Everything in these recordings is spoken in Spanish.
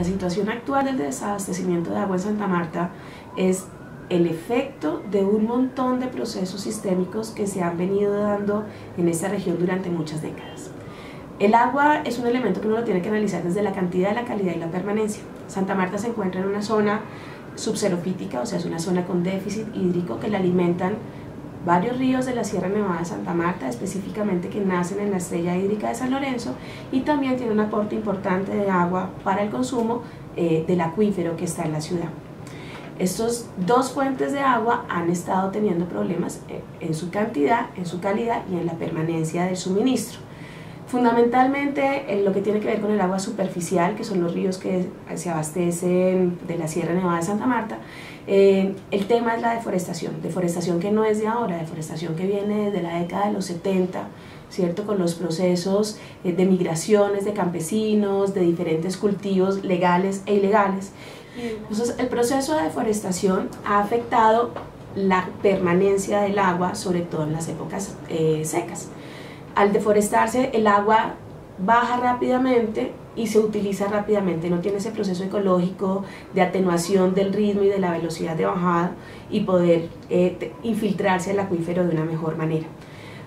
La situación actual del desabastecimiento de agua en Santa Marta es el efecto de un montón de procesos sistémicos que se han venido dando en esta región durante muchas décadas. El agua es un elemento que uno lo tiene que analizar desde la cantidad, la calidad y la permanencia. Santa Marta se encuentra en una zona subxeropítica, o sea, es una zona con déficit hídrico que la alimentan varios ríos de la Sierra Nevada de Santa Marta, específicamente que nacen en la estrella hídrica de San Lorenzo, y también tiene un aporte importante de agua para el consumo eh, del acuífero que está en la ciudad. Estos dos fuentes de agua han estado teniendo problemas eh, en su cantidad, en su calidad y en la permanencia del suministro. Fundamentalmente en lo que tiene que ver con el agua superficial, que son los ríos que se abastecen de la Sierra Nevada de Santa Marta, eh, el tema es la deforestación, deforestación que no es de ahora, deforestación que viene desde la década de los 70, ¿cierto? Con los procesos eh, de migraciones de campesinos, de diferentes cultivos legales e ilegales. Entonces, el proceso de deforestación ha afectado la permanencia del agua, sobre todo en las épocas eh, secas al deforestarse el agua baja rápidamente y se utiliza rápidamente, no tiene ese proceso ecológico de atenuación del ritmo y de la velocidad de bajada y poder eh, infiltrarse al acuífero de una mejor manera.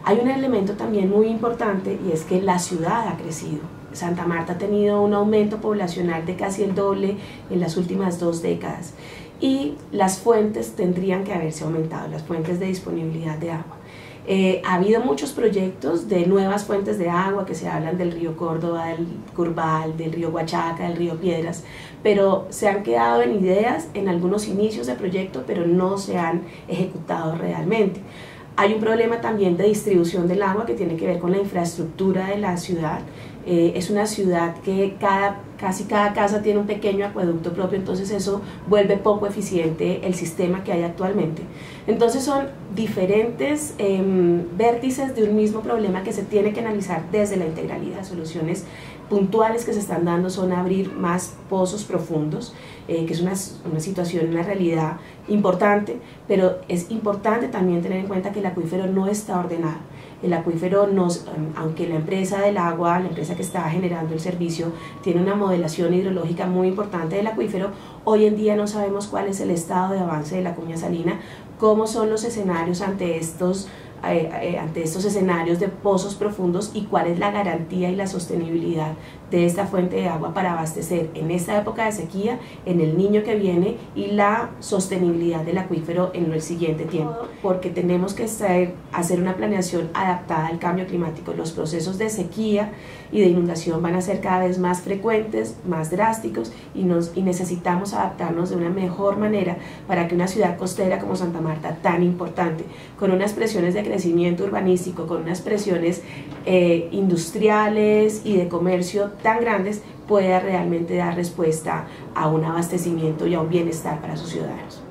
Hay un elemento también muy importante y es que la ciudad ha crecido. Santa Marta ha tenido un aumento poblacional de casi el doble en las últimas dos décadas y las fuentes tendrían que haberse aumentado, las fuentes de disponibilidad de agua. Eh, ha habido muchos proyectos de nuevas fuentes de agua que se hablan del río Córdoba, del Curval, del río Huachaca, del río Piedras, pero se han quedado en ideas, en algunos inicios de proyecto, pero no se han ejecutado realmente. Hay un problema también de distribución del agua que tiene que ver con la infraestructura de la ciudad. Eh, es una ciudad que cada, casi cada casa tiene un pequeño acueducto propio, entonces eso vuelve poco eficiente el sistema que hay actualmente. Entonces son diferentes em, vértices de un mismo problema que se tiene que analizar desde la integralidad. Soluciones puntuales que se están dando son abrir más pozos profundos, eh, que es una, una situación, una realidad importante, pero es importante también tener en cuenta que el acuífero no está ordenado el acuífero, nos, aunque la empresa del agua, la empresa que está generando el servicio, tiene una modelación hidrológica muy importante del acuífero, hoy en día no sabemos cuál es el estado de avance de la cuña salina, cómo son los escenarios ante estos ante estos escenarios de pozos profundos y cuál es la garantía y la sostenibilidad de esta fuente de agua para abastecer en esta época de sequía, en el niño que viene y la sostenibilidad del acuífero en el siguiente tiempo. Porque tenemos que hacer una planeación adaptada al cambio climático. Los procesos de sequía y de inundación van a ser cada vez más frecuentes, más drásticos y, nos, y necesitamos adaptarnos de una mejor manera para que una ciudad costera como Santa Marta, tan importante, con unas presiones de crecimiento urbanístico, con unas presiones eh, industriales y de comercio tan grandes, pueda realmente dar respuesta a un abastecimiento y a un bienestar para sus ciudadanos.